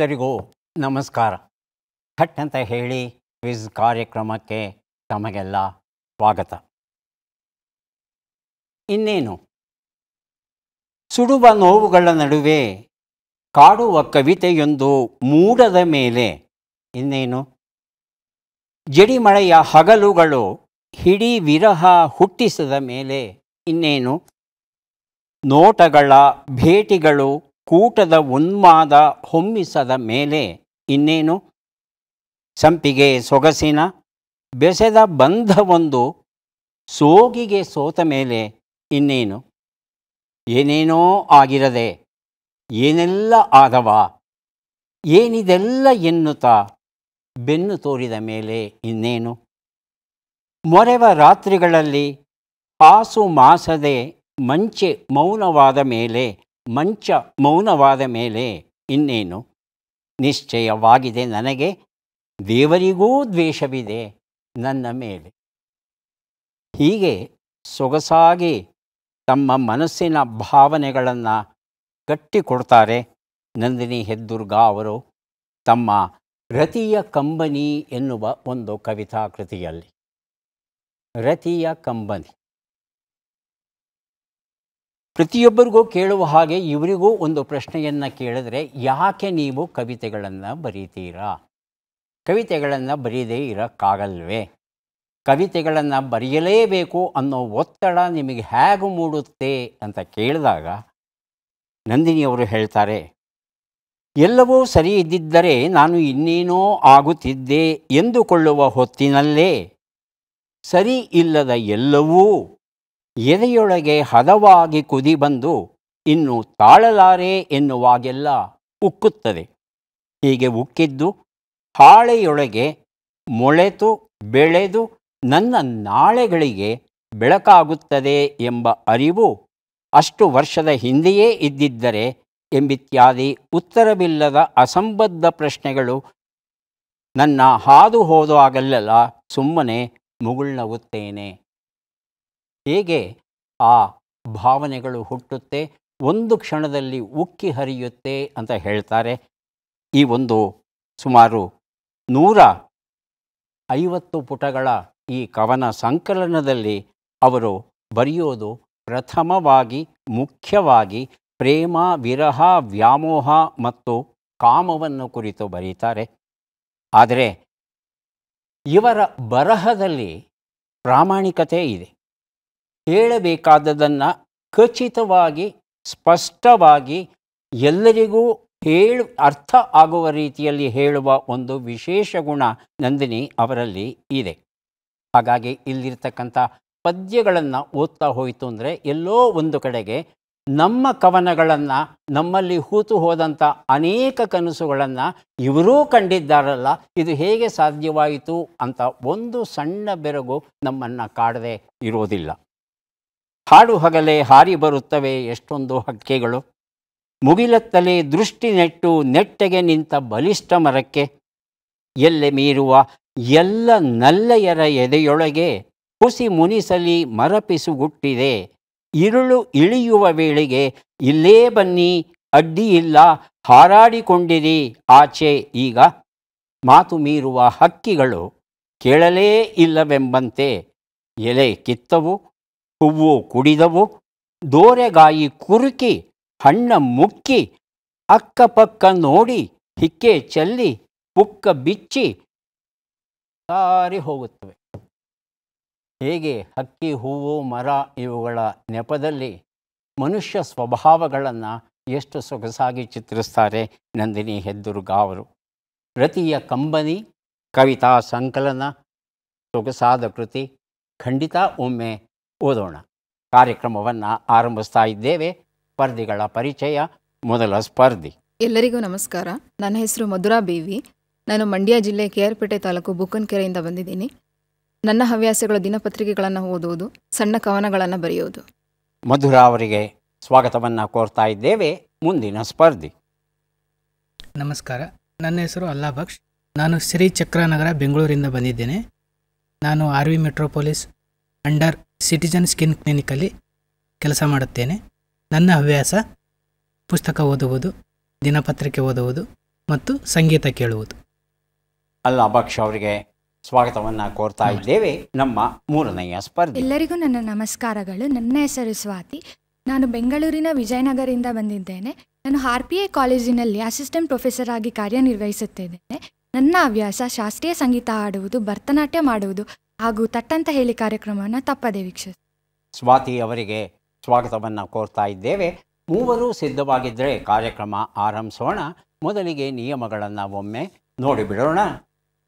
ಎಲ್ಲರಿಗೂ ನಮಸ್ಕಾರ. ಥಟ್ ಅಂತ ಹೇಳಿ ಕ್ವಿಜ್ ಕಾರ್ಯಕ್ರಮಕ್ಕೆ ತಮಗೆಲ್ಲ ಸ್ವಾಗತ. ಇನ್ನೇನು? ಸುಡುವ ನೋವುಗಳ ನಡುವೆ ಕಾಡುವ ಕವಿತೆಯೊಂದು ಮೂಡದ ಮೇಲೆ ಇನ್ನೇನು? ಜಡಿಮಳೆಯ ಹಗಲುಗಳು ಹಿಡಿ ವಿರಹ ಹುಟ್ಟಿಸದ ಮೇಲೆ ಇನ್ನೇನು? ನೋಟಗಳ ಭೇಟಿಗಳು ಕೂಟದ ಉನ್ಮಾದ ಹೊಮ್ಮಿಸದ ಮೇಲೆ ಇನ್ನೇನು? ಸಂಪಿಗೆ ಸೊಗಸಿನ ಬೆಸೆದ ಬಂಧವೊಂದು ಸೋಗಿಗೆ ಸೋತ ಮೇಲೆ ಇನ್ನೇನು? ಏನೇನೋ ಆಗಿರದೆ ಏನೆಲ್ಲ ಆದವ? ಏನಿದೆಲ್ಲ ಎನ್ನುತ್ತಾ ಬೆನ್ನು ತೋರಿದ ಮೇಲೆ ಇನ್ನೇನು? ಮೊರೆವ ರಾತ್ರಿಗಳಲ್ಲಿ ಪಾಸು ಮಾಸದೆ ಮಂಚೆ ಮೌನವಾದ ಮೇಲೆ ಮಂಚ ಮೌನವಾದ ಮೇಲೆ ಇನ್ನೇನು? ನಿಶ್ಚಯವಾಗಿದೆ ನನಗೆ. ದೇವರಿಗೂ ದ್ವೇಷವಿದೆ ನನ್ನ ಮೇಲೆ. ಹೀಗೆ ಸೊಗಸಾಗಿ ತಮ್ಮ ಮನಸ್ಸಿನ ಭಾವನೆಗಳನ್ನು ಕಟ್ಟಿಕೊಡ್ತಾರೆ ನಂದಿನಿ ಹೆದ್ದುರ್ಗಾ ಅವರು ತಮ್ಮ ರತಿಯ ಕಂಬನಿ ಎನ್ನುವ ಒಂದು ಕವಿತಾ ಕೃತಿಯಲ್ಲಿ. ರತಿಯ ಕಂಬನಿ. ಪ್ರತಿಯೊಬ್ಬರಿಗೂ ಕೇಳುವ ಹಾಗೆ ಇವರಿಗೂ ಒಂದು ಪ್ರಶ್ನೆಯನ್ನು ಕೇಳಿದ್ರೆ ಯಾಕೆ ನೀವು ಕವಿತೆಗಳನ್ನು ಬರೀತೀರಾ? ಕವಿತೆಗಳನ್ನು ಬರೀದೇ ಇರೋಕ್ಕಾಗಲ್ವೇ? ಕವಿತೆಗಳನ್ನು ಬರೆಯಲೇಬೇಕು ಅನ್ನೋ ಒತ್ತಡ ನಿಮಗೆ ಹೇಗೆ ಮೂಡುತ್ತೆ ಅಂತ ಕೇಳಿದಾಗ ನಂದಿನಿಯವರು ಹೇಳ್ತಾರೆ, ಎಲ್ಲವೂ ಸರಿ ಇದ್ದಿದ್ದರೆ ನಾನು ಇನ್ನೇನೋ ಆಗುತ್ತಿದ್ದೆ ಎಂದುಕೊಳ್ಳುವ ಹೊತ್ತಿನಲ್ಲೇ, ಸರಿ ಇಲ್ಲದ ಎಲ್ಲವೂ ಎದೆಯೊಳಗೆ ಹದವಾಗಿ ಕುದಿ ಬಂದು ಇನ್ನು ತಾಳಲಾರೆ ಎನ್ನುವಾಗೆಲ್ಲ ಉಕ್ಕುತ್ತದೆ. ಹೀಗೆ ಉಕ್ಕಿದ್ದು ಹಾಳೆಯೊಳಗೆ ಮೊಳೆತು ಬೆಳೆದು ನನ್ನ ನಾಳೆಗಳಿಗೆ ಬೆಳಕಾಗುತ್ತದೆ ಎಂಬ ಅರಿವು ಅಷ್ಟು ವರ್ಷದ ಹಿಂದೆಯೇ ಇದ್ದಿದ್ದರೆ ಎಂಬಿತ್ಯಾದಿ ಉತ್ತರವಿಲ್ಲದ ಅಸಂಬದ್ಧ ಪ್ರಶ್ನೆಗಳು ನನ್ನ ಹಾದು ಹೋದಾಗಲೆಲ್ಲ ಸುಮ್ಮನೆ ಮುಗುಳ್ನಗುತ್ತೇನೆ ಹೇಗೆ ಆ ಭಾವನೆಗಳು ಹುಟ್ಟುತ್ತೆ, ಒಂದು ಕ್ಷಣದಲ್ಲಿ ಉಕ್ಕಿ ಹರಿಯುತ್ತೆ ಅಂತ ಹೇಳ್ತಾರೆ. ಈ ಒಂದು ಸುಮಾರು ನೂರ ಐವತ್ತು ಪುಟಗಳ ಈ ಕವನ ಸಂಕಲನದಲ್ಲಿ ಅವರು ಬರೆಯೋದು ಪ್ರಥಮವಾಗಿ, ಮುಖ್ಯವಾಗಿ ಪ್ರೇಮ, ವಿರಹ, ವ್ಯಾಮೋಹ ಮತ್ತು ಕಾಮವನ್ನು ಕುರಿತು ಬರೀತಾರೆ. ಆದರೆ ಇವರ ಬರಹದಲ್ಲಿ ಪ್ರಾಮಾಣಿಕತೆ ಇದೆ. ಹೇಳಬೇಕಾದದನ್ನು ಖಚಿತವಾಗಿ, ಸ್ಪಷ್ಟವಾಗಿ ಎಲ್ಲರಿಗೂ ಹೇಳು, ಅರ್ಥ ಆಗುವ ರೀತಿಯಲ್ಲಿ ಹೇಳುವ ಒಂದು ವಿಶೇಷ ಗುಣ ನಂದಿನಿ ಅವರಲ್ಲಿ ಇದೆ. ಹಾಗಾಗಿ ಇಲ್ಲಿರ್ತಕ್ಕಂಥ ಪದ್ಯಗಳನ್ನು ಓದ್ತಾ ಹೋಯಿತು ಅಂದರೆ ಎಲ್ಲೋ ಒಂದು ಕಡೆಗೆ ನಮ್ಮ ಕವನಗಳನ್ನು, ನಮ್ಮಲ್ಲಿ ಹೂತು ಹೋದಂಥ ಅನೇಕ ಕನಸುಗಳನ್ನು ಇವರೂ ಕಂಡಿದ್ದಾರಲ್ಲ, ಇದು ಹೇಗೆ ಸಾಧ್ಯವಾಯಿತು ಅಂತ ಒಂದು ಸಣ್ಣ ಬೆರಗು ನಮ್ಮನ್ನು ಕಾಡದೆ ಇರೋದಿಲ್ಲ. ಹಾಡು ಹಗಲೇ ಹಾರಿ ಬರುತ್ತವೆ ಎಷ್ಟೊಂದು ಹಕ್ಕಿಗಳು. ಮುಗಿಲತ್ತಲೇ ದೃಷ್ಟಿ ನೆಟ್ಟು ನೆಟ್ಟಗೆ ನಿಂತ ಬಲಿಷ್ಠ ಮರಕ್ಕೆ. ಎಲ್ಲೆ ಮೀರುವ ಎಲ್ಲ ನಲ್ಲೆಯರ ಎದೆಯೊಳಗೆ ಹುಸಿ ಮುನಿಸಲಿ ಮರಪಿಸುಗುಟ್ಟಿದೆ. ಇರುಳು ಇಳಿಯುವ ವೇಳೆಗೆ, ಇಲ್ಲೇ ಬನ್ನಿ, ಅಡ್ಡಿ ಇಲ್ಲ, ಹಾರಾಡಿಕೊಂಡಿರಿ, ಆಚೆ ಈಗ. ಮಾತು ಮೀರುವ ಹಕ್ಕಿಗಳು ಕೇಳಲೇ ಇಲ್ಲವೆಂಬಂತೆ ಎಲೆ ಕಿತ್ತವು ಹೂವು ಕುಡಿದವು, ದೋರೆಗಾಯಿ ಕುರುಕಿ, ಹಣ್ಣ ಮುಕ್ಕಿ, ಅಕ್ಕಪಕ್ಕ ನೋಡಿ ಹಿಕ್ಕೆ ಚೆಲ್ಲಿ ಪುಕ್ಕ ಬಿಚ್ಚಿ ಸಾರಿ ಹೋಗುತ್ತವೆ. ಹೇಗೆ ಹಕ್ಕಿ, ಹೂವು, ಮರ ಇವುಗಳ ನೆಪದಲ್ಲಿ ಮನುಷ್ಯ ಸ್ವಭಾವಗಳನ್ನು ಎಷ್ಟು ಸೊಗಸಾಗಿ ಚಿತ್ರಿಸ್ತಾರೆ ನಂದಿನಿ ಹೆದ್ದುರ್ಗ ಅವರು. ರತಿಯ ಕಂಬನಿ, ಕವಿತಾ ಸಂಕಲನ, ಸೊಗಸಾದ ಕೃತಿ, ಖಂಡಿತ ಒಮ್ಮೆ ಓದೋಣ. ಕಾರ್ಯಕ್ರಮವನ್ನು ಆರಂಭಿಸ್ತಾ ಇದ್ದೇವೆ. ಸ್ಪರ್ಧಿಗಳ ಪರಿಚಯ. ಮೊದಲ ಸ್ಪರ್ಧಿ. ಎಲ್ಲರಿಗೂ ನಮಸ್ಕಾರ. ನನ್ನ ಹೆಸರು ಮಧುರಾ ಬೇವಿ. ನಾನು ಮಂಡ್ಯ ಜಿಲ್ಲೆ ಕೆ ಆರ್ ಪೇಟೆ ತಾಲೂಕು ಬುಕ್ಕನ್ಕೆರೆಯಿಂದ ಬಂದಿದ್ದೀನಿ. ನನ್ನ ಹವ್ಯಾಸಗಳು ದಿನಪತ್ರಿಕೆಗಳನ್ನು ಓದುವುದು ಸಣ್ಣ ಕವನಗಳನ್ನು ಬರೆಯುವುದು ಮಧುರಾ ಅವರಿಗೆ ಸ್ವಾಗತವನ್ನು ಕೋರ್ತಾ ಇದ್ದೇವೆ. ಮುಂದಿನ ಸ್ಪರ್ಧಿ. ನಮಸ್ಕಾರ. ನನ್ನ ಹೆಸರು ಅಲ್ಲಾ ಬಕ್ಷ್. ನಾನು ಶ್ರೀ ಚಕ್ರನಗರ ಬೆಂಗಳೂರಿಂದ ಬಂದಿದ್ದೇನೆ. ನಾನು R V metropolis under citizen skin ಕ್ಲಿನಿಕಲ್ಲಿ ಕೆಲಸ ಮಾಡುತ್ತೇನೆ. ನನ್ನ ಹವ್ಯಾಸ ಪುಸ್ತಕ ಓದುವುದು ದಿನಪತ್ರಿಕೆ ಓದುವುದು ಮತ್ತು ಸಂಗೀತ ಕೇಳುವುದು. ಅಲ್ಲ ಅಬಕ್ಷ ಅವರಿಗೆ ಸ್ವಾಗತವನ್ನು ಕೋರ್ತಾ ಇದ್ದೇವೆ. ನಮ್ಮ ಮೂರನೆಯ ಸ್ಪರ್ಧೆ. ಎಲ್ಲರಿಗೂ ನನ್ನ ನಮಸ್ಕಾರಗಳು. ನನ್ನ ಹೆಸರು ಸ್ವಾತಿ. ನಾನು ಬೆಂಗಳೂರಿನ ವಿಜಯನಗರದಿಂದ ಬಂದಿದ್ದೇನೆ. ನಾನು ಆರ್ ಪಿ ಎ ಕಾಲೇಜಿನಲ್ಲಿ ಅಸಿಸ್ಟೆಂಟ್ ಪ್ರೊಫೆಸರ್ ಆಗಿ ಕಾರ್ಯನಿರ್ವಹಿಸುತ್ತಿದ್ದೇನೆ. ನನ್ನ ಹವ್ಯಾಸ ಶಾಸ್ತ್ರೀಯ ಸಂಗೀತ ಹಾಡುವುದು ಭರತನಾಟ್ಯ ಮಾಡುವುದು ಹಾಗೂ ತಟ್ಟಂತ ಹೇಳಿ ಕಾರ್ಯಕ್ರಮವನ್ನು ತಪ್ಪದೆ ವೀಕ್ಷಿಸಿ. ಸ್ವಾತಿ ಅವರಿಗೆ ಸ್ವಾಗತವನ್ನು ಕೋರ್ತಾ ಇದ್ದೇವೆ. ಮೂವರು ಸಿದ್ಧವಾಗಿದ್ದರೆ ಕಾರ್ಯಕ್ರಮ ಆರಂಭಿಸೋಣ. ಮೊದಲಿಗೆ ನಿಯಮಗಳನ್ನು ಒಮ್ಮೆ ನೋಡಿಬಿಡೋಣ.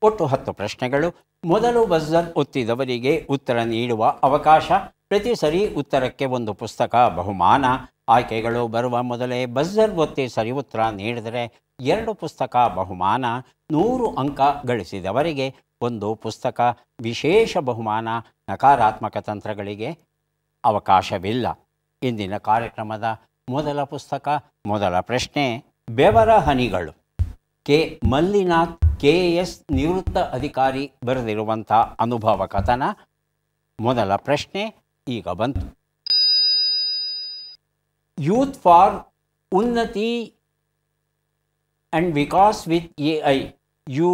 ಒಟ್ಟು ಹತ್ತು ಪ್ರಶ್ನೆಗಳು. ಮೊದಲು ಬಜರ್ ಒತ್ತಿದವರಿಗೆ ಉತ್ತರ ನೀಡುವ ಅವಕಾಶ. ಪ್ರತಿ ಸರಿ ಉತ್ತರಕ್ಕೆ ಒಂದು ಪುಸ್ತಕ ಬಹುಮಾನ. ಆಯ್ಕೆಗಳು ಬರುವ ಮೊದಲೇ ಬಜರ್ ಒತ್ತಿ ಸರಿ ಉತ್ತರ ನೀಡಿದರೆ ಎರಡು ಪುಸ್ತಕ ಬಹುಮಾನ. ನೂರು ಅಂಕ ಗಳಿಸಿದವರಿಗೆ ಒಂದು ಪುಸ್ತಕ ವಿಶೇಷ ಬಹುಮಾನ ನಕಾರಾತ್ಮಕ ತಂತ್ರಗಳಿಗೆ ಅವಕಾಶವಿಲ್ಲ. ಇಂದಿನ ಕಾರ್ಯಕ್ರಮದ ಮೊದಲ ಪುಸ್ತಕ, ಮೊದಲ ಪ್ರಶ್ನೆ, ಬೆವರ ಹನಿಗಳು. ಕೆ. ಮಲ್ಲಿನಾಥ್ ಕೆ ಎಸ್ ನಿವೃತ್ತ ಅಧಿಕಾರಿ ಬರೆದಿರುವಂಥ ಅನುಭವ ಕಥನ. ಮೊದಲ ಪ್ರಶ್ನೆ ಈಗ ಬಂತು. Youth for Unnati and Vikas with A I, U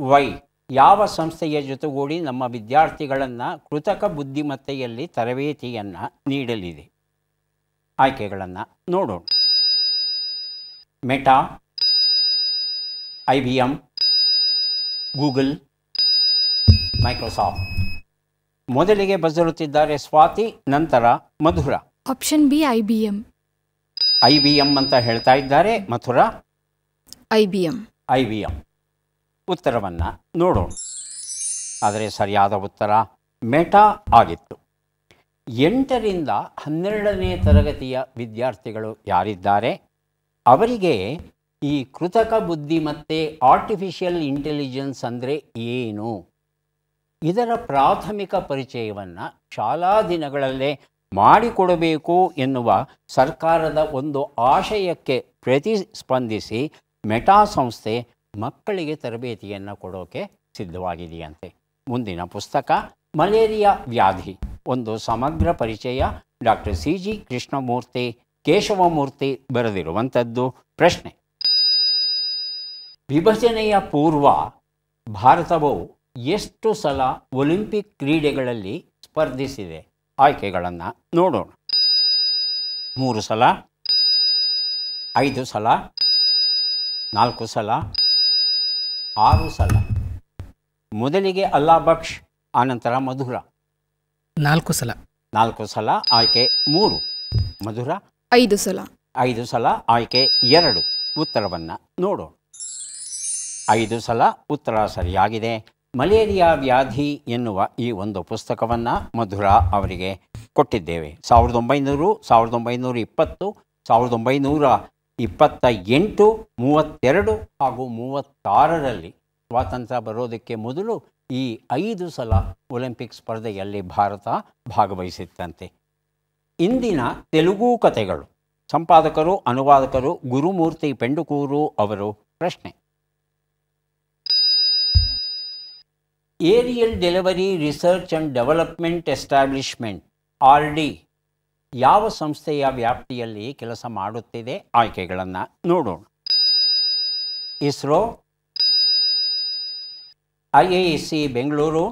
Y ಯಾವ ಸಂಸ್ಥೆಯ ಜೊತೆಗೂಡಿ ನಮ್ಮ ವಿದ್ಯಾರ್ಥಿಗಳನ್ನು ಕೃತಕ ಬುದ್ಧಿಮತ್ತೆಯಲ್ಲಿ ತರಬೇತಿಯನ್ನು ನೀಡಲಿದೆ? ಆಯ್ಕೆಗಳನ್ನು ನೋಡೋಣ. Meta I B M Google Microsoft ಮೊದಲಿಗೆ ಬಜರುತ್ತಿದ್ದಾರೆ ಸ್ವಾತಿ ನಂತರ Madhura. Option B I B M I B M ಅಂತ ಹೇಳ್ತಾ ಇದ್ದಾರೆ Mathura I B M I B M ಉತ್ತರವನ್ನು ನೋಡೋಣ. ಆದರೆ ಸರಿಯಾದ ಉತ್ತರ ಮೆಟಾ ಆಗಿತ್ತು. ಎಂಟರಿಂದ ಹನ್ನೆರಡನೇ ತರಗತಿಯ ವಿದ್ಯಾರ್ಥಿಗಳು ಯಾರಿದ್ದಾರೆ? ಅವರಿಗೆ ಈ ಕೃತಕ ಬುದ್ಧಿಮತ್ತೆ ಆರ್ಟಿಫಿಷಿಯಲ್ ಇಂಟೆಲಿಜೆನ್ಸ್ ಅಂದರೆ ಏನು? ಇದರ ಪ್ರಾಥಮಿಕ ಪರಿಚಯವನ್ನು ಶಾಲಾ ದಿನಗಳಲ್ಲೇ ಮಾಡಿಕೊಡಬೇಕು ಎನ್ನುವ ಸರ್ಕಾರದ ಒಂದು ಆಶಯಕ್ಕೆ ಪ್ರತಿಸ್ಪಂದಿಸಿ ಮೆಟಾ ಸಂಸ್ಥೆ ಮಕ್ಕಳಿಗೆ ತರಬೇತಿಯನ್ನು ಕೊಡೋಕೆ ಸಿದ್ಧವಾಗಿದೆಯಂತೆ. ಮುಂದಿನ ಪುಸ್ತಕ, ಮಲೇರಿಯಾ ವ್ಯಾಧಿ. ಒಂದು ಸಮಗ್ರ ಪರಿಚಯ doctor C G Krishnamurthy, Keshavamurthy ಬರೆದಿರುವಂಥದ್ದು ಪ್ರಶ್ನೆ. ವಿಭಜನೆಯ ಪೂರ್ವ ಭಾರತವು ಎಷ್ಟು ಸಲ ಒಲಿಂಪಿಕ್ ಕ್ರೀಡೆಗಳಲ್ಲಿ ಸ್ಪರ್ಧಿಸಿದೆ? ಆಯ್ಕೆಗಳನ್ನು ನೋಡೋಣ. ಮೂರು ಸಲ, ಐದು ಸಲ, ನಾಲ್ಕು ಸಲ ಆರು ಸಲ. ಮೊದಲಿಗೆ ಅಲ್ಲಾ ಬಕ್ಷ್ ಆನಂತರ ಮಧುರ. ನಾಲ್ಕು ಸಲ. ನಾಲ್ಕು ಸಲ ಆಯ್ಕೆ ಮೂರು. ಮಧುರ. ಐದು ಸಲ. ಐದು ಸಲ ಆಯ್ಕೆ ಎರಡು. ಉತ್ತರವನ್ನು ನೋಡೋಣ. ಐದು ಸಲ ಉತ್ತರ ಸರಿಯಾಗಿದೆ. ಮಲೇರಿಯಾ ವ್ಯಾಧಿ ಎನ್ನುವ ಈ ಒಂದು ಪುಸ್ತಕವನ್ನು ಮಧುರ ಅವರಿಗೆ ಕೊಟ್ಟಿದ್ದೇವೆ. ಸಾವಿರದ ಒಂಬೈನೂರು ಸಾವಿರದ ಒಂಬೈನೂರ ಇಪ್ಪತ್ತು ಸಾವಿರದ ಒಂಬೈನೂರ ಇಪ್ಪತ್ತ ಎಂಟು ಮೂವತ್ತೆರಡು ಹಾಗೂ ಮೂವತ್ತಾರರಲ್ಲಿ ಸ್ವಾತಂತ್ರ್ಯ ಬರೋದಕ್ಕೆ ಮೊದಲು ಈ ಐದು ಸಲ ಒಲಿಂಪಿಕ್ ಸ್ಪರ್ಧೆಯಲ್ಲಿ ಭಾರತ ಭಾಗವಹಿಸಿತ್ತಂತೆ. ಇಂದಿನ ತೆಲುಗು ಕಥೆಗಳು ಸಂಪಾದಕರು, ಅನುವಾದಕರು ಗುರುಮೂರ್ತಿ ಪೆಂಡುಕೂರು ಅವರು ಪ್ರಶ್ನೆ. Aerial delivery research and development establishment, R D ಯಾವ ಸಂಸ್ಥೆಯ ವ್ಯಾಪ್ತಿಯಲ್ಲಿ ಕೆಲಸ ಮಾಡುತ್ತಿದೆ? ಆಯ್ಕೆಗಳನ್ನು ನೋಡೋಣ. ISRO I A S C Bengaluru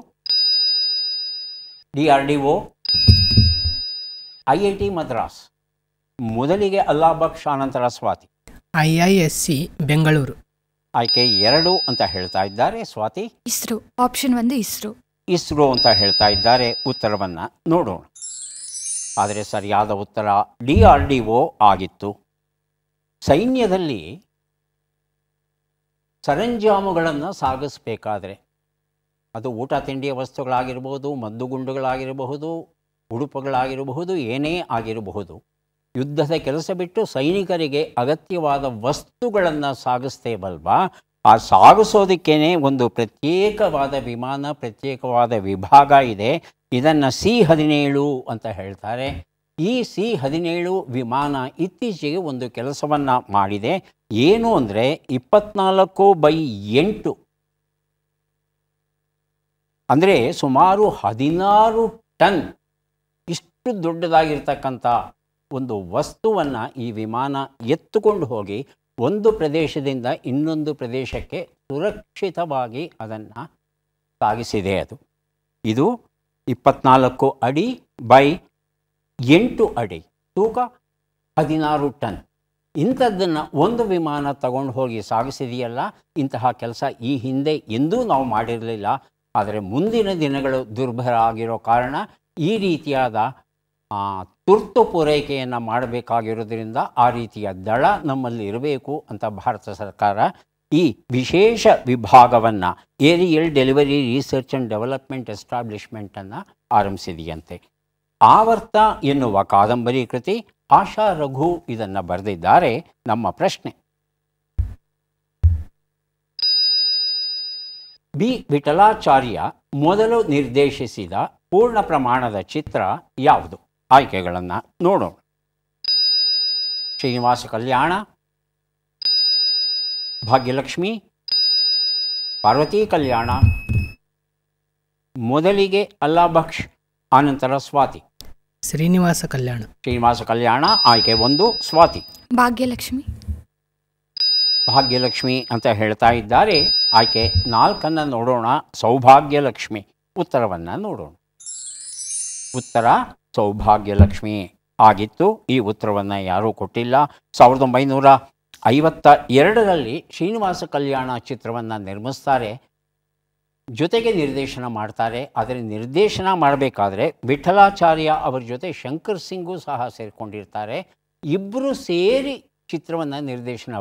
D R D O I I T Madras. ಮೊದಲಿಗೆ ಅಲ್ಲಾ ಶಾನಂತರ ಆನಂತರ Swati. I I S C Bengaluru. ಆಯ್ಕೆ ಎರಡು ಅಂತ ಹೇಳ್ತಾ ಇದ್ದಾರೆ ಸ್ವಾತಿ. ಇಸ್ರೋ ಆಪ್ಷನ್ ಒಂದು ಇಸ್ರೋ. ಇಸ್ರೋ ಅಂತ ಹೇಳ್ತಾ ಇದ್ದಾರೆ. ಉತ್ತರವನ್ನು ನೋಡೋಣ. ಆದರೆ ಸರಿಯಾದ ಉತ್ತರ ಡಿ ಆರ್ ಡಿ ಒ ಆಗಿತ್ತು. ಸೈನ್ಯದಲ್ಲಿ ಸರಂಜಾಮುಗಳನ್ನು ಸಾಗಿಸಬೇಕಾದ್ರೆ ಅದು ಊಟ ತಿಂಡಿಯ ವಸ್ತುಗಳಾಗಿರ್ಬೋದು ಮದ್ದುಗುಂಡುಗಳಾಗಿರಬಹುದು ಉಡುಪುಗಳಾಗಿರಬಹುದು, ಏನೇ ಆಗಿರಬಹುದು. ಯುದ್ಧದ ಕೆಲಸ ಬಿಟ್ಟು ಸೈನಿಕರಿಗೆ ಅಗತ್ಯವಾದ ವಸ್ತುಗಳನ್ನು ಸಾಗಿಸ್ತೇವಲ್ವಾ ಆ ಸಾಗಿಸೋದಕ್ಕೇನೆ ಒಂದು ಪ್ರತ್ಯೇಕವಾದ ವಿಮಾನ, ಪ್ರತ್ಯೇಕವಾದ ವಿಭಾಗ ಇದೆ. ಇದನ್ನು ಸಿ ಹದಿನೇಳು ಅಂತ ಹೇಳ್ತಾರೆ. ಈ ಸಿ ಹದಿನೇಳು ವಿಮಾನ ಇತ್ತೀಚೆಗೆ ಒಂದು ಕೆಲಸವನ್ನು ಮಾಡಿದೆ. ಏನು ಅಂದರೆ ಇಪ್ಪತ್ನಾಲ್ಕು ಬೈ ಎಂಟು. ಅಂದರೆ ಸುಮಾರು ಹದಿನಾರು ಟನ್ ಇಷ್ಟು ದೊಡ್ಡದಾಗಿರ್ತಕ್ಕಂಥ ಒಂದು ವಸ್ತುವನ್ನು ಈ ವಿಮಾನ ಎತ್ತುಕೊಂಡು ಹೋಗಿ ಒಂದು ಪ್ರದೇಶದಿಂದ ಇನ್ನೊಂದು ಪ್ರದೇಶಕ್ಕೆ ಸುರಕ್ಷಿತವಾಗಿ ಅದನ್ನು ಸಾಗಿಸಿದೆ ಅದು. ಇದು ಇಪ್ಪತ್ನಾಲ್ಕು ಅಡಿ ಬೈ ಎಂಟು ಅಡಿ. ತೂಕ ಹದಿನಾರು ಟನ್. ಇಂಥದ್ದನ್ನು ಒಂದು ವಿಮಾನ ತಗೊಂಡು ಹೋಗಿ ಸಾಗಿಸಿದೆಯಲ್ಲ, ಇಂತಹ ಕೆಲಸ ಈ ಹಿಂದೆ ಎಂದೂ ನಾವು ಮಾಡಿರಲಿಲ್ಲ. ಆದರೆ ಮುಂದಿನ ದಿನಗಳು ದುರ್ಭರ ಆಗಿರೋ ಕಾರಣ ಈ ರೀತಿಯಾದ ತುರ್ತು ಪೂರೈಕೆಯನ್ನು ಮಾಡಬೇಕಾಗಿರೋದ್ರಿಂದ ಆ ರೀತಿಯ ದಳ ನಮ್ಮಲ್ಲಿ ಇರಬೇಕು ಅಂತ ಭಾರತ ಸರ್ಕಾರ ಈ ವಿಶೇಷ ವಿಭಾಗವನ್ನು aerial delivery research and development ಎಸ್ಟಾಬ್ಲಿಷ್ಮೆಂಟನ್ನು ಆರಂಭಿಸಿದೆಯಂತೆ. ಆವರ್ತ ಎನ್ನುವ ಕಾದಂಬರಿ ಕೃತಿ ಆಶಾ ರಘು ಇದನ್ನು ಬರೆದಿದ್ದಾರೆ. ನಮ್ಮ ಪ್ರಶ್ನೆ. ಬಿ ವಿಠಲಾಚಾರ್ಯ ಮೊದಲು ನಿರ್ದೇಶಿಸಿದ ಪೂರ್ಣ ಪ್ರಮಾಣದ ಚಿತ್ರ ಯಾವುದು? ಆಯ್ಕೆಗಳನ್ನು ನೋಡೋಣ. ಶ್ರೀನಿವಾಸ ಕಲ್ಯಾಣ ಭಾಗ್ಯಲಕ್ಷ್ಮಿ ಪಾರ್ವತಿ ಕಲ್ಯಾಣ ಮೊದಲಿಗೆ ಅಲ್ಲಾಭಕ್ಷ್ ಆನಂತರ ಸ್ವಾತಿ. ಶ್ರೀನಿವಾಸ ಕಲ್ಯಾಣ. ಶ್ರೀನಿವಾಸ ಕಲ್ಯಾಣ ಆಯ್ಕೆ ಒಂದು ಸ್ವಾತಿ. ಭಾಗ್ಯಲಕ್ಷ್ಮಿ. ಭಾಗ್ಯಲಕ್ಷ್ಮಿ ಅಂತ ಹೇಳ್ತಾ ಇದ್ದಾರೆ. ಆಯ್ಕೆ ನಾಲ್ಕನ್ನು ನೋಡೋಣ. ಸೌಭಾಗ್ಯಲಕ್ಷ್ಮಿ. ಉತ್ತರವನ್ನು ನೋಡೋಣ. ಉತ್ತರ ಸೌಭಾಗ್ಯಲಕ್ಷ್ಮಿ. ಆಗಿತ್ತು. ಈ ಉತ್ತರವನ್ನು ಯಾರೂ ಕೊಟ್ಟಿಲ್ಲ. ಸಾವಿರದ ಒಂಬೈನೂರ ಐವತ್ತ ಎರಡರಲ್ಲಿ ಶ್ರೀನಿವಾಸ ಕಲ್ಯಾಣ ಚಿತ್ರವನ್ನು ನಿರ್ಮಿಸ್ತಾರೆ. ಜೊತೆಗೆ ನಿರ್ದೇಶನ ಮಾಡ್ತಾರೆ. ಆದರೆ ನಿರ್ದೇಶನ ಮಾಡಬೇಕಾದ್ರೆ ವಿಠಲಾಚಾರ್ಯ ಅವರ ಜೊತೆ ಶಂಕರ್ ಸಿಂಗೂ ಸಹ ಸೇರಿಕೊಂಡಿರ್ತಾರೆ. ಇಬ್ಬರು ಸೇರಿ ಚಿತ್ರವನ್ನು ನಿರ್ದೇಶನ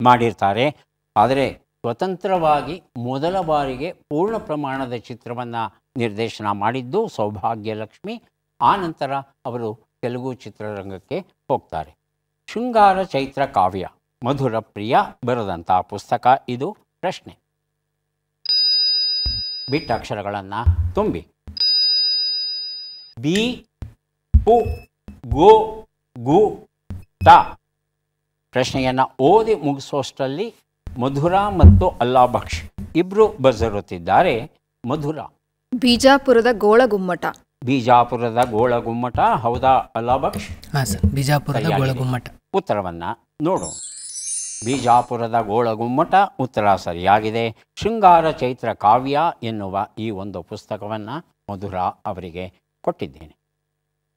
ಮಾಡಿರ್ತಾರೆ. ಆದರೆ ಸ್ವತಂತ್ರವಾಗಿ ಮೊದಲ ಬಾರಿಗೆ ಪೂರ್ಣ ಪ್ರಮಾಣದ ಚಿತ್ರವನ್ನು ನಿರ್ದೇಶನ ಮಾಡಿದ್ದು ಸೌಭಾಗ್ಯಲಕ್ಷ್ಮಿ. ಆ ನಂತರ ಅವರು ತೆಲುಗು ಚಿತ್ರರಂಗಕ್ಕೆ ಹೋಗ್ತಾರೆ. ಶೃಂಗಾರ ಚೈತ್ರ ಕಾವ್ಯ. ಮಧುರ ಪ್ರಿಯ ಬರೆದಂತಹ ಪುಸ್ತಕ ಇದು. ಪ್ರಶ್ನೆ. ಬಿಟ್ಟ ಅಕ್ಷರಗಳನ್ನು ತುಂಬಿ. ಬಿ. ಪು. ಗೋ. ಗು. ಟ ಪ್ರಶ್ನೆಯನ್ನು ಓದಿ ಮುಗಿಸೋಷ್ಟರಲ್ಲಿ ಮಧುರ ಮತ್ತು ಅಲ್ಲಾಭಕ್ಷ್ ಇಬ್ರು ಬಜರುತ್ತಿದ್ದಾರೆ. ಮಧುರ. ಬಿಜಾಪುರದ ಗೋಳಗುಮ್ಮಟ ಬಿಜಾಪುರದ ಗೋಳಗುಮ್ಮಟ ಹೌದಾ ಅಲ್ಲಾಭಕ್ಷ್ ಹಾಂ ಸರ್ ಬಿಜಾಪುರದ. ಗೋಳಗುಮ್ಮಟ ಉತ್ತರವನ್ನು ನೋಡು ಬಿಜಾಪುರದ ಗೋಳಗುಮ್ಮಟ ಉತ್ತರ ಸರಿಯಾಗಿದೆ. ಶೃಂಗಾರ ಚೈತ್ರ ಕಾವ್ಯ ಎನ್ನುವ ಈ ಒಂದು ಪುಸ್ತಕವನ್ನು ಮಧುರ ಅವರಿಗೆ ಕೊಟ್ಟಿದ್ದೇನೆ.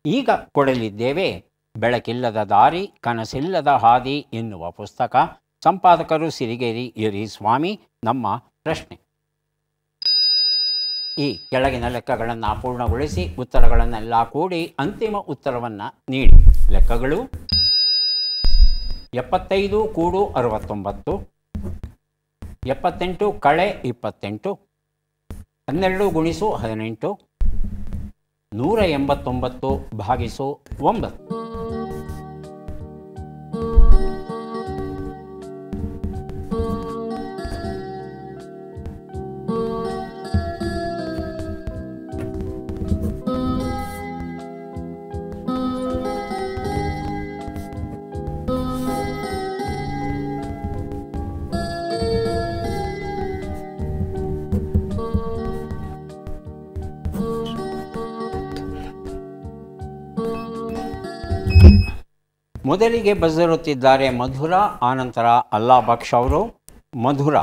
ಈಗ ಕೊಡಲಿದ್ದೇವೆ ಬೆಳಕಿಲ್ಲದ ದಾರಿ, ಕನಸಿಲ್ಲದ ಹಾದಿ ಎನ್ನುವ ಪುಸ್ತಕ. ಸಂಪಾದಕರು ಸಿರಿಗೇರಿ ಯರಿ ಸ್ವಾಮಿ ನಮ್ಮ ಪ್ರಶ್ನೆ. ಈ ಕೆಳಗಿನ ಲೆಕ್ಕಗಳನ್ನು ಪೂರ್ಣಗೊಳಿಸಿ ಉತ್ತರಗಳನ್ನೆಲ್ಲ ಕೂಡಿ ಅಂತಿಮ ಉತ್ತರವನ್ನು ನೀಡಿ. ಲೆಕ್ಕಗಳು ಎಪ್ಪತ್ತೈದು ಕೂಡು ಅರವತ್ತೊಂಬತ್ತು ಎಪ್ಪತ್ತೆಂಟು ಕಳೆ ಇಪ್ಪತ್ತೆಂಟು ಹನ್ನೆರಡು ಗುಣಿಸು ಹದಿನೆಂಟು ನೂರ ಎಂಬತ್ತೊಂಬತ್ತು ಭಾಗಿಸು ಒಂಬತ್ತು. ಮೊದಲಿಗೆ ಬಜರುತ್ತಿದ್ದಾರೆ ಮಧುರ ಆನಂತರ ಅಲ್ಲಾ ಬಕ್ಷ್ ಅವರು ಮಧುರ.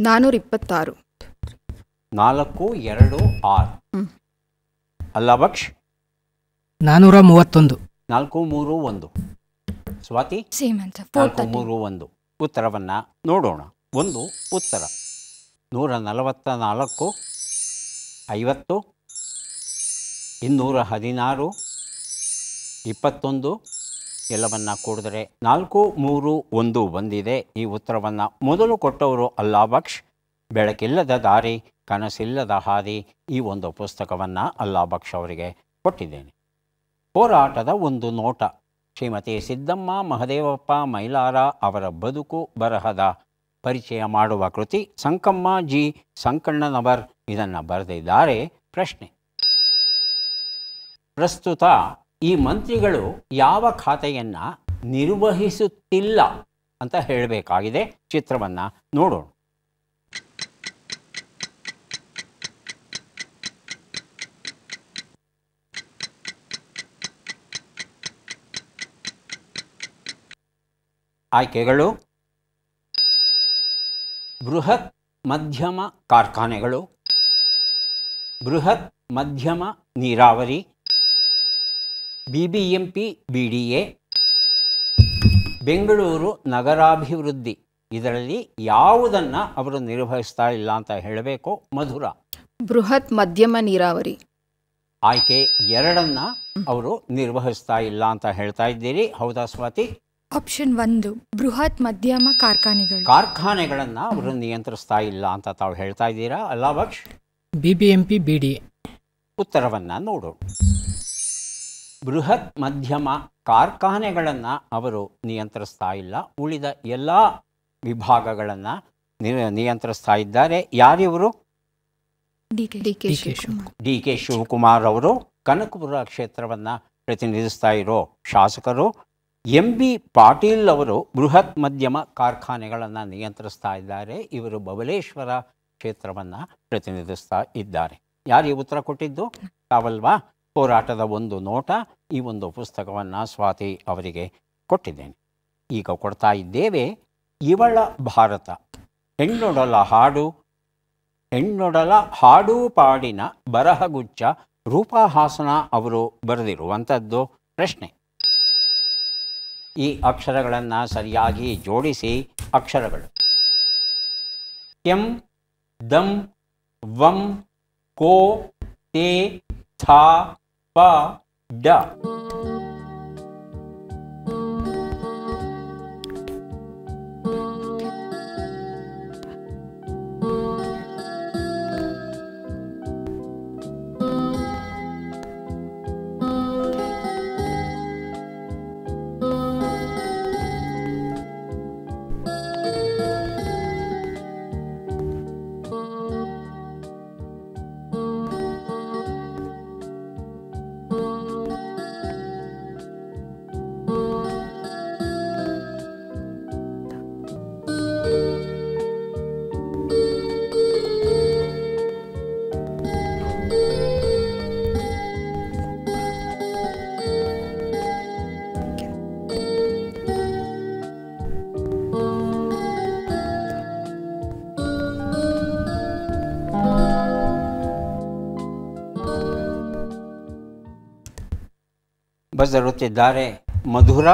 ನಾನ್ನೂರ ಇಪ್ಪತ್ತಾರು. ನಾಲ್ಕು ಎರಡು ಆರು. ಅಲ್ಲಾಬಕ್ಷ್ ಅಲ್ಲಾ ಬಕ್ಷ್? ನಾನ್ನೂರ ಮೂವತ್ತೊಂದು. ನಾಲ್ಕು ಮೂರು ಒಂದು. ಸ್ವಾತಿ? ನಾಲ್ಕು ಮೂರು ಒಂದು. ಉತ್ತರವನ್ನು ನೋಡೋಣ. ಒಂದು ಉತ್ತರ. ನೂರ ನಲವತ್ತ ನಾಲ್ಕು ಐವತ್ತು. ಇನ್ನೂರ ಹದಿನಾರು ಇಪ್ಪತ್ತೊಂದು. ಎಲ್ಲವನ್ನ ಕೂಡಿದರೆ ನಾಲ್ಕು ಮೂರು ಒಂದು ಬಂದಿದೆ ಈ ಉತ್ತರವನ್ನು ಮೊದಲು ಕೊಟ್ಟವರು ಅಲ್ಲಾಬಕ್ಷ್ ಬೆಳಕಿಲ್ಲದ ದಾರಿ, ಕನಸಿಲ್ಲದ ಹಾದಿ, ಈ ಒಂದು ಪುಸ್ತಕವನ್ನು ಅಲ್ಲಾಬಕ್ಷ್ ಅವರಿಗೆ ಕೊಟ್ಟಿದ್ದೇನೆ. ಹೋರಾಟದ ಒಂದು ನೋಟ, ಶ್ರೀಮತಿ ಸಿದ್ದಮ್ಮ ಮಹದೇವಪ್ಪ ಮೈಲಾರ ಅವರ ಬದುಕು ಬರಹದ ಪರಿಚಯ ಮಾಡುವ ಕೃತಿ ಸಂಕಮ್ಮ ಜಿ ಸಂಕಣ್ಣನವರ್ ಇದನ್ನು ಬರೆದಿದ್ದಾರೆ ಪ್ರಶ್ನೆ. ಪ್ರಸ್ತುತ ಈ ಮಂತ್ರಿಗಳು ಯಾವ ಖಾತೆಯನ್ನು ನಿರ್ವಹಿಸುತ್ತಿಲ್ಲ ಅಂತ ಹೇಳಬೇಕಾಗಿದೆ ಚಿತ್ರವನ್ನು ನೋಡೋಣ. ಆಯ್ಕೆಗಳು. ಬೃಹತ್ ಮಧ್ಯಮ ಕಾರ್ಖಾನೆಗಳು. ಬೃಹತ್ ಮಧ್ಯಮ ನೀರಾವರಿ. B B M P B D A Bengaluru ನಗರಾಭಿವೃದ್ಧಿ. ಇದರಲ್ಲಿ ಯಾವುದನ್ನು ಅವರು ನಿರ್ವಹಿಸ್ತಾ ಇಲ್ಲ ಅಂತ ಹೇಳಬೇಕು. ಮಧುರ. ಬೃಹತ್ ಮಧ್ಯಮ ನೀರಾವರಿ. ಆಯ್ಕೆ ಎರಡನ್ನ ಅವರು ನಿರ್ವಹಿಸ್ತಾ ಇಲ್ಲ ಅಂತ ಹೇಳ್ತಾ ಇದ್ದೀರಿ. ಹೌದಾ ಸ್ವಾತಿ? ಆಪ್ಷನ್ ಒಂದು ಬೃಹತ್ ಮಧ್ಯಮ ಕಾರ್ಖಾನೆಗಳು. ಕಾರ್ಖಾನೆಗಳನ್ನ ಅವರು ನಿಯಂತ್ರಿಸ್ತಾ ಇಲ್ಲ ಅಂತ ತಾವು ಹೇಳ್ತಾ ಇದ್ದೀರಾ? ಅಲ್ಲ Baksh. B B M P B D ಉತ್ತರವನ್ನು ನೋಡೋಣ. ಬೃಹತ್ ಮಧ್ಯಮ ಕಾರ್ಖಾನೆಗಳನ್ನು ಅವರು ನಿಯಂತ್ರಿಸ್ತಾ ಇಲ್ಲ. ಉಳಿದ ಎಲ್ಲ ವಿಭಾಗಗಳನ್ನು ನಿಯಂತ್ರಿಸ್ತಾ ಇದ್ದಾರೆ. ಯಾರಿವರು? ಡಿ ಕೆ ಶಿವಕುಮಾರ್ ಅವರು ಕನಕಪುರ ಕ್ಷೇತ್ರವನ್ನು ಪ್ರತಿನಿಧಿಸ್ತಾ ಇರೋ ಶಾಸಕರು. ಎಂ ಬಿ ಪಾಟೀಲ್ ಅವರು ಬೃಹತ್ ಮಧ್ಯಮ ಕಾರ್ಖಾನೆಗಳನ್ನು ನಿಯಂತ್ರಿಸ್ತಾ ಇದ್ದಾರೆ. ಇವರು ಬಬಲೇಶ್ವರ ಕ್ಷೇತ್ರವನ್ನು ಪ್ರತಿನಿಧಿಸ್ತಾ ಇದ್ದಾರೆ. ಯಾರಿಗೆ ಉತ್ತರ ಕೊಟ್ಟಿದ್ದು? ತಾವಲ್ವಾ? ಹೋರಾಟದ ಒಂದು ನೋಟ ಈ ಒಂದು ಪುಸ್ತಕವನ್ನು ಸ್ವಾತಿ ಅವರಿಗೆ ಕೊಟ್ಟಿದ್ದೇನೆ. ಈಗ ಕೊಡ್ತಾ ಇದ್ದೇವೆ, ಇವಳ ಭಾರತ. ಹೆಣ್ಣೊಡಲ ಹಾಡು ಹೆಣ್ಣೊಡಲ ಹಾಡು ಪಾಡಿನ ಬರಹಗುಚ್ಚ ರೂಪಹಾಸನ ಅವರು ಬರೆದಿರುವಂಥದ್ದು ಪ್ರಶ್ನೆ. ಈ ಅಕ್ಷರಗಳನ್ನು ಸರಿಯಾಗಿ ಜೋಡಿಸಿ ಅಕ್ಷರಗಳು. ಕೆಂ, ದಂ, ವಂ, ಕೋ, ತೇ, ಥಾ ಪ ಡ ಬದರುತ್ತಿದ್ದಾರೆ ಮಧುರ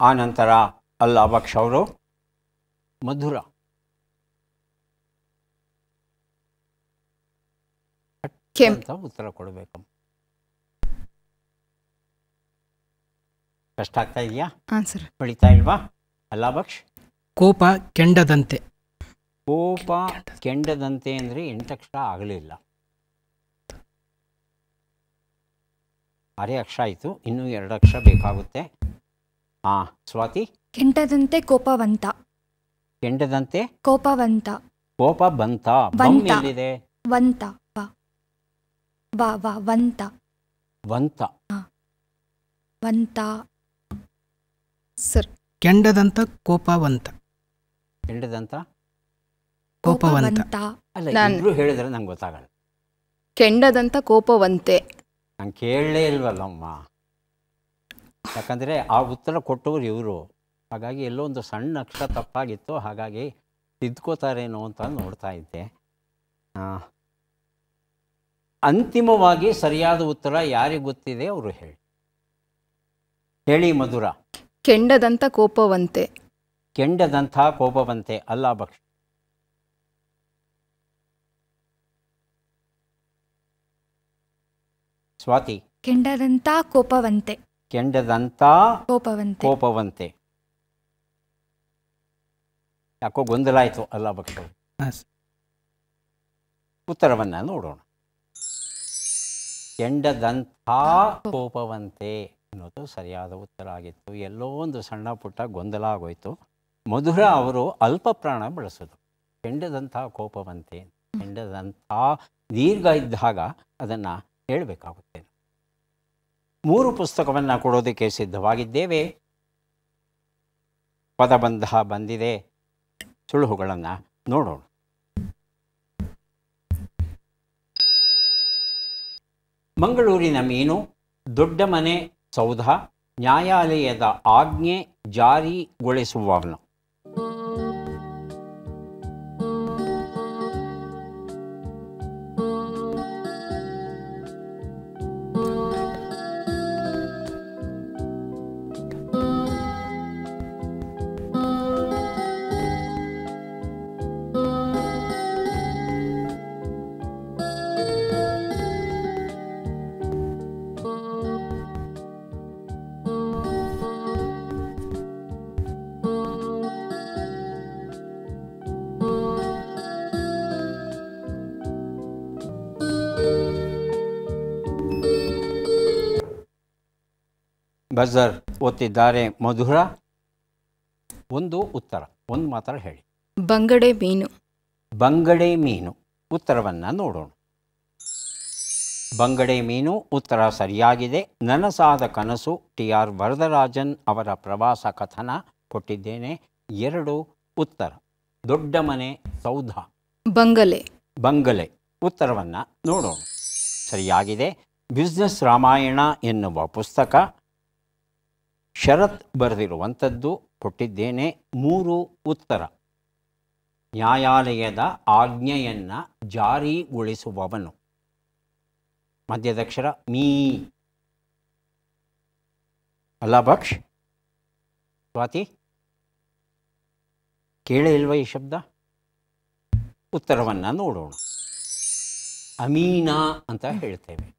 ಆನಂತರ ಅಲ್ಲ ಬಕ್ಷ್ ಅವರು ಮಧುರ ಅಂತ ಉತ್ತರ ಕೊಡಬೇಕು. ಕಷ್ಟ ಆಗ್ತಾ ಇದೆಯಾ? ಹೊಳಿತಾ ಇಲ್ವಾ? ಅಲ್ಲ ಬಕ್ಷ್ ಕೋಪ ಕೆಂಡದಂತೆ. ಕೋಪ ಕೆಂಡದಂತೆ ಅಂದರೆ ಎಂಟಕ್ಷರ ಆಗಲಿಲ್ಲ. ಆರೇ ಅಕ್ಷ ಆಯಿತು. ಇನ್ನೂ ಎರಡು ಅಕ್ಷರ ಬೇಕಾಗುತ್ತೆ. ಹಾಂ ಸ್ವಾತಿ? ಕೆಂಟದಂತೆ ಕೋಪವಂತ. ಕೆಂಡದಂತೆ ಕೋಪವಂತ. ಕೋಪ ಬಂತ. ಬಮ್ ಬಂತ. ಎಲ್ಲಿದೆ? ವಂತ. ಬಾ. ಬಾ ವ ವಂತ. ಬಂತ ವಂತ. ಸರ್. ಕೆಂಡದಂತ ಕೋಪವಂತ. ಕೆಂಡದಂತ? ಕೋಪವಂತ. ಕೋಪವಂತ. ಅಲ್ಲ ನಾನ್- ಇಬ್ರು ಹೇಳಿದ್ರೆ ನಂಗೆ ಗೊತ್ತಾಗಲ್ಲ. ಕೆಂಡದಂತ ಕೋಪವಂತೆ. ನಂಗೆ ಕೇಳಲೇ ಇಲ್ವಲ್ಲಮ್ಮ. ಯಾಕಂದರೆ ಆ ಉತ್ತರ ಕೊಟ್ಟವರು ಇವರು. ಹಾಗಾಗಿ ಎಲ್ಲೋ ಒಂದು ಸಣ್ಣ ಅಕ್ಷರ ತಪ್ಪಾಗಿತ್ತು. ಹಾಗಾಗಿ ತಿದ್ಕೋತಾರೇನೋ ಅಂತ ನೋಡ್ತಾ ಇದ್ದೆ. ಅಂತಿಮವಾಗಿ ಸರಿಯಾದ ಉತ್ತರ ಯಾರಿಗೆ ಗೊತ್ತಿದೆ ಅವರು ಹೇಳಿ. ಹೇಳಿ ಮಧುರ. ಕೆಂಡದಂಥ ಕೋಪವಂತೆ. ಕೆಂಡದಂಥ ಕೋಪವಂತೆ. ಅಲ್ಲ ಭಕ್ಷ ಸ್ವಾತಿ. ಕೆಂಡದಂತ ಕೋಪವಂತೆ. ಕೆಂಡದಂತ ಕೋಪವಂತೆ. ಕೋಪವಂತೆ. ಯಾಕೋ ಗೊಂದಲ ಆಯ್ತು ಅಲ್ಲ ಭಕ್ತರು. ಉತ್ತರವನ್ನು ನೋಡೋಣ. ಕೆಂಡದಂಥ ಕೋಪವಂತೆ ಅನ್ನೋದು ಸರಿಯಾದ ಉತ್ತರ ಆಗಿತ್ತು. ಎಲ್ಲೋ ಒಂದು ಸಣ್ಣ ಪುಟ್ಟ ಗೊಂದಲ ಆಗೋಯ್ತು. ಮಧುರ ಅವರು ಅಲ್ಪ ಪ್ರಾಣ ಬಳಸೋದು. ಕೆಂಡದಂಥ ಕೋಪವಂತೆ. ಕೆಂಡದಂಥ ದೀರ್ಘ ಇದ್ದಾಗ ಅದನ್ನು ಹೇಳಬೇಕಾಗುತ್ತೆ. ಮೂರು ಪುಸ್ತಕವನ್ನು ಕೊಡೋದಕ್ಕೆ ಸಿದ್ಧವಾಗಿದ್ದೇವೆ. ಪದಬಂಧ ಬಂದಿದೆ. ಸುಳುಹುಗಳನ್ನು ನೋಡೋಣ. ಮಂಗಳೂರಿನ ಮೀನು ದೊಡ್ಡ ಮನೆ ಸೌಧ, ನ್ಯಾಯಾಲಯದ ಆಜ್ಞೆ ಜಾರಿಗೊಳಿಸುವವನು. ಬಜರ್ ಒತ್ತಿದ್ದಾರೆ ಮಧುರ. ಒಂದು ಉತ್ತರ ಒಂದು ಮಾತ್ರ ಹೇಳಿ. ಬಂಗಡೆ ಮೀನು. ಬಂಗಡೆ ಮೀನು ಉತ್ತರವನ್ನು ನೋಡೋಣ. ಬಂಗಡೆ ಮೀನು ಉತ್ತರ ಸರಿಯಾಗಿದೆ. ನನಸಾದ ಕನಸು ಟಿ ಆರ್ ವರದರಾಜನ್ ಅವರ ಪ್ರವಾಸ ಕಥನ ಕೊಟ್ಟಿದ್ದೇನೆ. ಎರಡು ಉತ್ತರ ದೊಡ್ಡ ಮನೆ ಸೌಧ. ಬಂಗಲೆ. ಬಂಗಲೆ ಉತ್ತರವನ್ನು ನೋಡೋಣ. ಸರಿಯಾಗಿದೆ. ಬಿಸ್ನೆಸ್ ರಾಮಾಯಣ ಎನ್ನುವ ಪುಸ್ತಕ ಶರತ್ ಬರೆದಿರುವಂಥದ್ದು ಕೊಟ್ಟಿದ್ದೇನೆ ಮೂರು ಉತ್ತರ. ನ್ಯಾಯಾಲಯದ ಆಜ್ಞೆಯನ್ನು ಜಾರಿಗೊಳಿಸುವವನು ಮಧ್ಯದಕ್ಷರ ಮೀ. ಅಲ್ಲ ಭಕ್ಷ್? ಸ್ವಾತಿ? ಕೇಳೇ ಇಲ್ವ ಈ ಶಬ್ದ? ಉತ್ತರವನ್ನು ನೋಡೋಣ. ಅಮೀನಾ ಅಂತ ಹೇಳ್ತೇವೆ.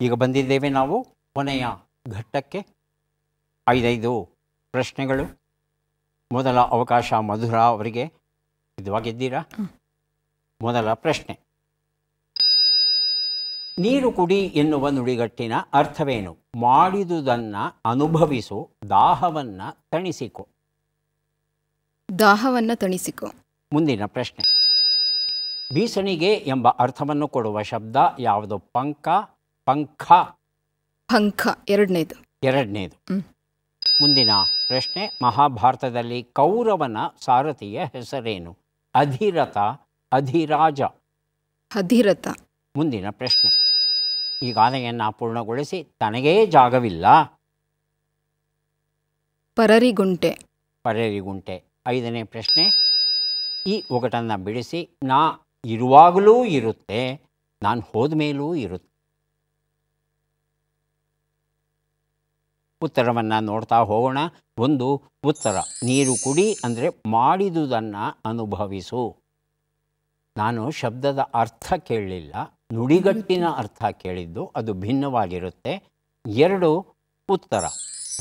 ಈಗ ಬಂದಿದ್ದೇವೆ ನಾವು, ಕೊನೆಯ ಘಟ್ಟಕ್ಕೆ ಐದೈದು ಪ್ರಶ್ನೆಗಳು. ಮೊದಲ ಅವಕಾಶ ಮಧುರ ಅವರಿಗೆ. ಇದುವಾಗಿದ್ದೀರಾ? ಮೊದಲ ಪ್ರಶ್ನೆ. ನೀರು ಕುಡಿ ಎನ್ನುವ ನುಡಿಗಟ್ಟಿನ ಅರ್ಥವೇನು? ಮಾಡಿದುದನ್ನು ಅನುಭವಿಸು ದಾಹವನ್ನು ತಣಿಸಿಕೊ. ದಾಹವನ್ನು ತಣಿಸಿಕೊ. ಮುಂದಿನ ಪ್ರಶ್ನೆ. ಬೀಸಣಿಗೆ ಎಂಬ ಅರ್ಥವನ್ನು ಕೊಡುವ ಶಬ್ದ ಯಾವುದು? ಪಂಕ ಪಂಖ ಪಂಖ ಎರಡನೇದು. ಎರಡನೇದು. ಮುಂದಿನ ಪ್ರಶ್ನೆ ಮಹಾಭಾರತದಲ್ಲಿ ಕೌರವನ ಸಾರಥಿಯ ಹೆಸರೇನು? ಅಧಿರಥ ಅಧಿರಾಜ. ಅಧಿರಥ. ಮುಂದಿನ ಪ್ರಶ್ನೆ. ಈ ಗಾದೆಯನ್ನು ಪೂರ್ಣಗೊಳಿಸಿ ತನಗೇ ಜಾಗವಿಲ್ಲ. ಪರರಿಗುಂಟೆ. ಪರರಿಗುಂಟೆ. ಐದನೇ ಪ್ರಶ್ನೆ. ಈ ಒಗಟನ್ನು ಬಿಡಿಸಿ ನಾ ಇರುವಾಗಲೂ ಇರುತ್ತೆ ನಾನು ಹೋದ ಮೇಲೂ ಇರುತ್ತೆ. ಉತ್ತರವನ್ನು ನೋಡ್ತಾ ಹೋಗೋಣ. ಒಂದು ಉತ್ತರ, ನೀರು ಕುಡಿ ಅಂದರೆ ಮಾಡಿದುದನ್ನು ಅನುಭವಿಸು. ನಾನು ಶಬ್ದದ ಅರ್ಥ ಕೇಳಲಿಲ್ಲ. ನುಡಿಗಟ್ಟಿನ ಅರ್ಥ ಕೇಳಿದ್ದು, ಅದು ಭಿನ್ನವಾಗಿರುತ್ತೆ. ಎರಡು, ಉತ್ತರ.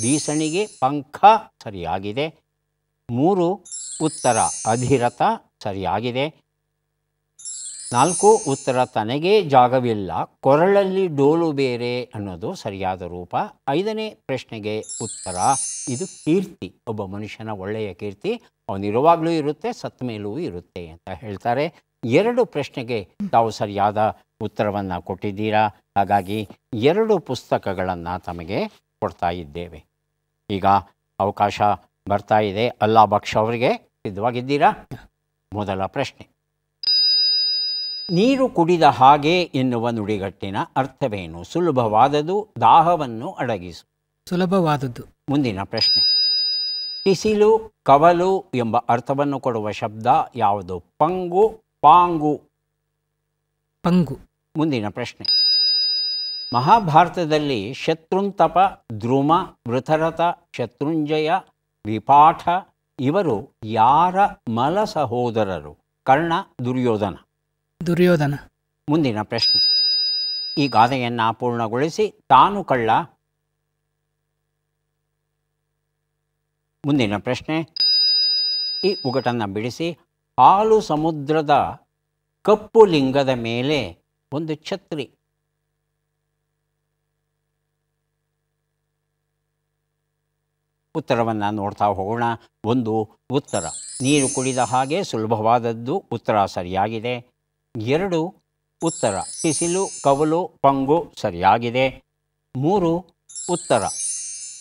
ಬೀಸಣಿಗೆ ಪಂಖ ಸರಿಯಾಗಿದೆ. ಮೂರು, ಉತ್ತರ ಅಧಿರಥ ಸರಿಯಾಗಿದೆ. ನಾಲ್ಕು ಉತ್ತರ ತನಗೇ ಜಾಗವಿಲ್ಲ. ಕೊರಳಲ್ಲಿ ಡೋಲು ಬೇರೆ ಅನ್ನೋದು ಸರಿಯಾದ ರೂಪ. ಐದನೇ ಪ್ರಶ್ನೆಗೆ ಉತ್ತರ. ಇದು ಕೀರ್ತಿ. ಒಬ್ಬ ಮನುಷ್ಯನ ಒಳ್ಳೆಯ ಕೀರ್ತಿ. ಅವನಿರುವಾಗಲೂ ಇರುತ್ತೆ ಸತ್ತ ಮೇಲೂ ಇರುತ್ತೆ ಅಂತ ಹೇಳ್ತಾರೆ. ಎರಡು ಪ್ರಶ್ನೆಗೆ ತಾವು ಸರಿಯಾದ ಉತ್ತರವನ್ನು ಕೊಟ್ಟಿದ್ದೀರಾ? ಹಾಗಾಗಿ ಎರಡು ಪುಸ್ತಕಗಳನ್ನು ತಮಗೆ ಕೊಡ್ತಾ ಇದ್ದೇವೆ. ಈಗ ಅವಕಾಶ ಬರ್ತಾ ಇದೆ. ಅಲ್ಲಾ ಬಕ್ಷ ಅವರಿಗೆ ಸಿದ್ಧವಾಗಿದ್ದೀರಾ? ಮೊದಲ ಪ್ರಶ್ನೆ. ನೀರು ಕುಡಿದ ಹಾಗೆ ಎನ್ನುವ ನುಡಿಗಟ್ಟಿನ ಅರ್ಥವೇನು? ಸುಲಭವಾದದು ದಾಹವನ್ನು ಅಡಗಿಸು. ಸುಲಭವಾದದ್ದು. ಮುಂದಿನ ಪ್ರಶ್ನೆ. ಟಿಸಿಲು ಕವಲು ಎಂಬ ಅರ್ಥವನ್ನು ಕೊಡುವ ಶಬ್ದ ಯಾವುದು? ಪಂಗು ಪಾಂಗು? ಪಂಗು. ಮುಂದಿನ ಪ್ರಶ್ನೆ. ಮಹಾಭಾರತದಲ್ಲಿ ಶತ್ರುಂತಪ ಧ್ರುವ ಮೃತರಥ ಶತ್ರುಂಜಯ ವಿಪಾಠ ಇವರು ಯಾರ ಮಲ ಸಹೋದರರು? ಕರ್ಣ ದುರ್ಯೋಧನ. ದುರ್ಯೋಧನ. ಮುಂದಿನ ಪ್ರಶ್ನೆ. ಈ ಗಾದೆಯನ್ನ ಪೂರ್ಣಗೊಳಿಸಿ ತಾನು ಕಳ್ಳ. ಮುಂದಿನ ಪ್ರಶ್ನೆ. ಈ ಉಗಟನ್ನು ಬಿಡಿಸಿ ಹಾಲು ಸಮುದ್ರದ ಕಪ್ಪು ಲಿಂಗದ ಮೇಲೆ ಒಂದು ಛತ್ರಿ. ಉತ್ತರವನ್ನು ನೋಡ್ತಾ ಹೋಗೋಣ. ಒಂದು ಉತ್ತರ. ನೀರು ಕುಡಿದ ಹಾಗೆ ಸುಲಭವಾದದ್ದು ಉತ್ತರ ಸರಿಯಾಗಿದೆ. ಎರಡು ಉತ್ತರ. ಸಿಸಿಲು ಕವಲು, ಪಂಗು ಸರಿಯಾಗಿದೆ. ಮೂರು ಉತ್ತರ.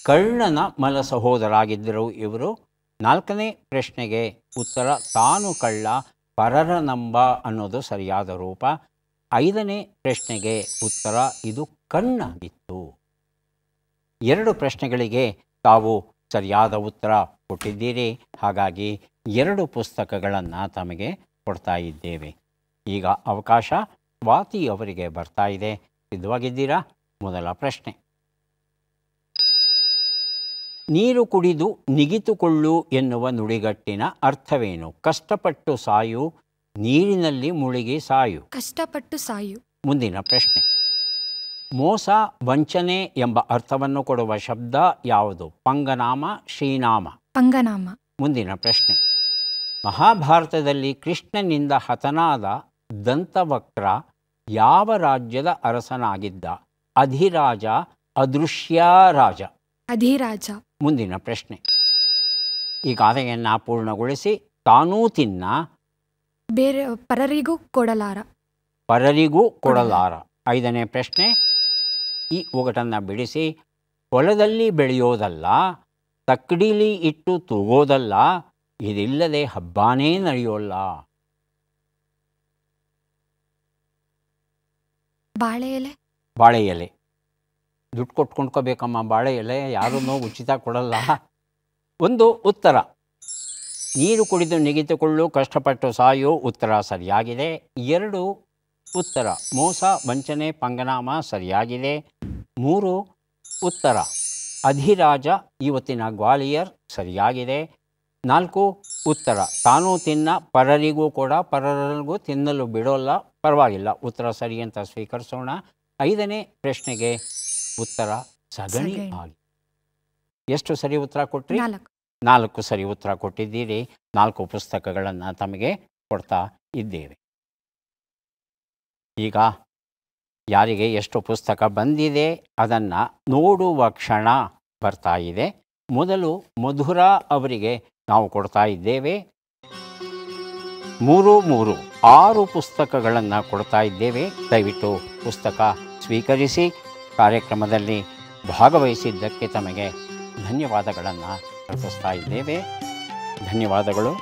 ಕರ್ಣನ ಮಲ ಸಹೋದರಾಗಿದ್ದರು ಇವರು ನಾಲ್ಕನೇ ಪ್ರಶ್ನೆಗೆ ಉತ್ತರ. ತಾನು ಕಳ್ಳ, ಪರರ ನಂಬ ಅನ್ನೋದು ಸರಿಯಾದ ರೂಪ. ಐದನೇ ಪ್ರಶ್ನೆಗೆ ಉತ್ತರ. ಇದು ಕಣ್ಣಾಗಿತ್ತು. ಎರಡು ಪ್ರಶ್ನೆಗಳಿಗೆ ತಾವು ಸರಿಯಾದ ಉತ್ತರ ಕೊಟ್ಟಿದ್ದೀರಿ. ಹಾಗಾಗಿ ಎರಡು ಪುಸ್ತಕಗಳನ್ನು ತಮಗೆ ಕೊಡ್ತಾ ಇದ್ದೇವೆ. ಈಗ ಅವಕಾಶ ವಾತಿ ಅವರಿಗೆ ಬರ್ತಾ ಇದೆ. ಸಿದ್ಧವಾಗಿದ್ದೀರಾ? ಮೊದಲ ಪ್ರಶ್ನೆ. ನೀರು ಕುಡಿದು ನಿಗಿತುಕೊಳ್ಳು ಎನ್ನುವ ನುಡಿಗಟ್ಟಿನ ಅರ್ಥವೇನು? ಕಷ್ಟಪಟ್ಟು ಸಾಯು ನೀರಿನಲ್ಲಿ ಮುಳುಗಿ ಸಾಯು. ಕಷ್ಟಪಟ್ಟು ಸಾಯು. ಮುಂದಿನ ಪ್ರಶ್ನೆ. ಮೋಸ ವಂಚನೆ ಎಂಬ ಅರ್ಥವನ್ನು ಕೊಡುವ ಶಬ್ದ ಯಾವುದು? ಪಂಗನಾಮ ಶ್ರೀನಾಮ. ಪಂಗನಾಮ. ಮುಂದಿನ ಪ್ರಶ್ನೆ. ಮಹಾಭಾರತದಲ್ಲಿ ಕೃಷ್ಣನಿಂದ ಹತನಾದ ದಂತವಕ್ರ ಯಾವ ರಾಜ್ಯದ ಅರಸನಾಗಿದ್ದ? ಅಧಿರಾಜ ಅದೃಶ್ಯ ರಾಜ. ಅಧಿರಾಜ. ಮುಂದಿನ ಪ್ರಶ್ನೆ. ಈ ಗಾದೆಯನ್ನ ಪೂರ್ಣಗೊಳಿಸಿ ತಾನೂ ತಿನ್ನ. ಬೇರೆ ಪರರಿಗೂ ಕೊಡಲಾರ. ಪರರಿಗೂ ಕೊಡಲಾರ. ಐದನೇ ಪ್ರಶ್ನೆ. ಈ ಒಗಟನ್ನು ಬಿಡಿಸಿ ಹೊಲದಲ್ಲಿ ಬೆಳೆಯೋದಲ್ಲ ತಕ್ಕಡಿಲಿ ಇಟ್ಟು ತೂಗೋದಲ್ಲ ಇದಿಲ್ಲದೆ ಹಬ್ಬಾನೇ ನಡೆಯೋಲ್ಲ. ಬಾಳೆ ಎಲೆ? ಬಾಳೆ ಎಲೆ. ದುಡ್ಡು ಕೊಟ್ಟು ಕೊಂಡ್ಕೋಬೇಕಮ್ಮ ಬಾಳೆ ಎಲೆ ಯಾರೂ ಉಚಿತ ಕೊಡಲ್ಲ. ಒಂದು ಉತ್ತರ. ನೀರು ಕುಡಿದು ನೆಗೆದುಕೊಳ್ಳು, ಕಷ್ಟಪಟ್ಟು ಸಾಯೋ ಉತ್ತರ ಸರಿಯಾಗಿದೆ. ಎರಡು ಉತ್ತರ. ಮೋಸ, ವಂಚನೆ, ಪಂಗನಾಮ ಸರಿಯಾಗಿದೆ. ಮೂರು ಉತ್ತರ. ಅಧಿರಾಜ, ಇವತ್ತಿನ ಗ್ವಾಲಿಯರ್ ಸರಿಯಾಗಿದೆ. ನಾಲ್ಕು ಉತ್ತರ. ತಾನೂ ತಿನ್ನ, ಪರರಿಗೂ ಕೂಡ ಪರರಿಗೂ ತಿನ್ನಲು ಬಿಡೋಲ್ಲ. ಪರವಾಗಿಲ್ಲ. ಉತ್ತರ ಸರಿ ಅಂತ ಸ್ವೀಕರಿಸೋಣ. ಐದನೇ ಪ್ರಶ್ನೆಗೆ ಉತ್ತರ ಸಗಣಿ. ಆಗಿ ಎಷ್ಟು ಸರಿ ಉತ್ತರ ಕೊಟ್ರಿ? ನಾಲ್ಕು. ನಾಲ್ಕು ಸರಿ ಉತ್ತರ ಕೊಟ್ಟಿದ್ದೀರಿ. ನಾಲ್ಕು ಪುಸ್ತಕಗಳನ್ನು ತಮಗೆ ಕೊಡ್ತಾ ಇದ್ದೇವೆ. ಈಗ ಯಾರಿಗೆ ಎಷ್ಟು ಪುಸ್ತಕ ಬಂದಿದೆ ಅದನ್ನು ನೋಡುವ ಕ್ಷಣ ಬರ್ತಾ ಇದೆ. ಮೊದಲು ಮಧುರಾ ಅವರಿಗೆ ನಾವು ಕೊಡ್ತಾ ಇದ್ದೇವೆ. ಮೂರು ಮೂರು ಆರು ಪುಸ್ತಕಗಳನ್ನು ಕೊಡ್ತಾ ಇದ್ದೇವೆ. ದಯವಿಟ್ಟು ಪುಸ್ತಕ ಸ್ವೀಕರಿಸಿ. ಕಾರ್ಯಕ್ರಮದಲ್ಲಿ ಭಾಗವಹಿಸಿದ್ದಕ್ಕೆ ತಮಗೆ ಧನ್ಯವಾದಗಳನ್ನು ಅರ್ಪಿಸ್ತಾ ಇದ್ದೇವೆ. ಧನ್ಯವಾದಗಳು.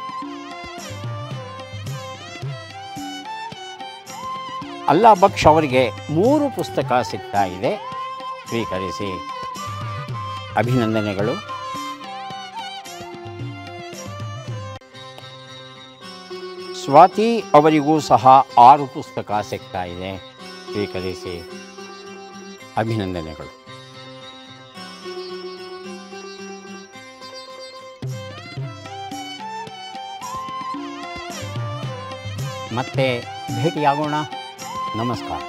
ಅಲ್ಲಾ ಬಕ್ಷ್ ಅವರಿಗೆ ಮೂರು ಪುಸ್ತಕ ಸಿಗ್ತಾ ಇದೆ. ಸ್ವೀಕರಿಸಿ. ಅಭಿನಂದನೆಗಳು. ಸ್ವಾತಿ ಅವರಿಗೂ ಸಹ ಆರು ಪುಸ್ತಕ ಸಿಗ್ತಾ ಇದೆ ಸ್ವೀಕರಿಸಿ ಅಭಿನಂದನೆಗಳು ಮತ್ತೆ ಭೇಟಿಯಾಗೋಣ ನಮಸ್ಕಾರ